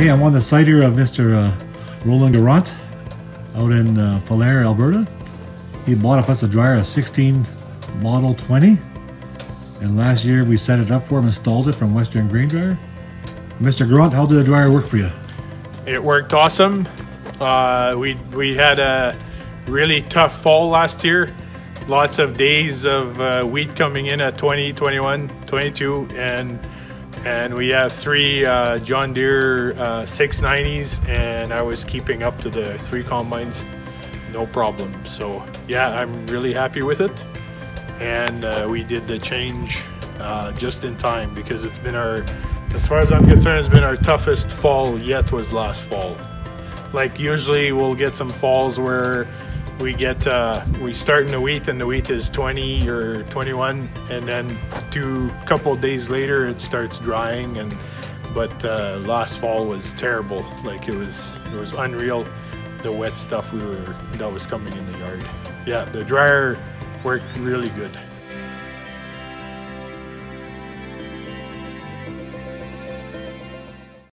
Okay, I'm on the site here of Mr. Uh, Roland Garant out in uh, Falher, Alberta. He bought us a dryer, a 16 Model 20. And last year we set it up for him, installed it from Western Grain Dryer. Mr. Garant, how did the dryer work for you? It worked awesome. Uh, we we had a really tough fall last year. Lots of days of uh, wheat coming in at 20, 21, 22, and and we have three uh, John Deere uh, 690s, and I was keeping up to the three combines, no problem. So yeah, I'm really happy with it, and uh, we did the change uh, just in time because it's been our, as far as I'm concerned, it's been our toughest fall yet. Was last fall. Like usually we'll get some falls where we get uh, we start in the wheat and the wheat is 20 or 21 and then two couple days later it starts drying and but uh, last fall was terrible. Like it was it was unreal the wet stuff we were that was coming in the yard. Yeah the dryer worked really good